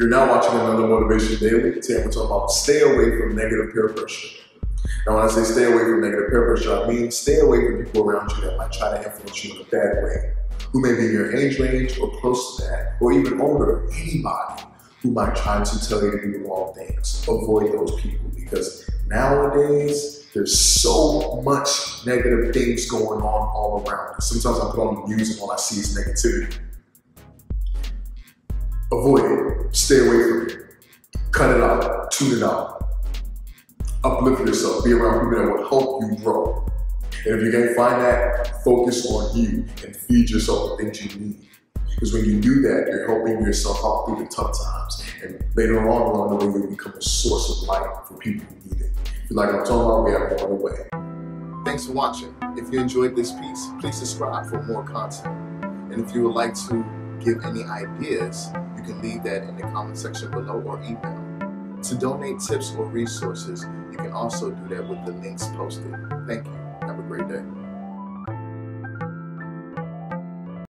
You're now watching another Motivation Daily. Today we're talking about stay away from negative peer pressure. Now, when I say stay away from negative peer pressure, I mean stay away from people around you that might try to influence you in a bad way, who may be in your age range or close to that, or even older, anybody who might try to tell you to do the wrong things. Avoid those people because nowadays there's so much negative things going on all around us. Sometimes I put on the news and all I see is negativity. Avoid it. Stay away from it. Cut it out. Tune it out. Uplift yourself. Be around people that will help you grow. And if you can't find that, focus on you and feed yourself the things you need. Because when you do that, you're helping yourself out through the tough times. And later on along the way, you'll become a source of light for people who need it. If you like I'm talking about, we have more on the way. Thanks for watching. If you enjoyed this piece, please subscribe for more content. And if you would like to give any ideas, you can leave that in the comment section below or email. To donate tips or resources, you can also do that with the links posted. Thank you.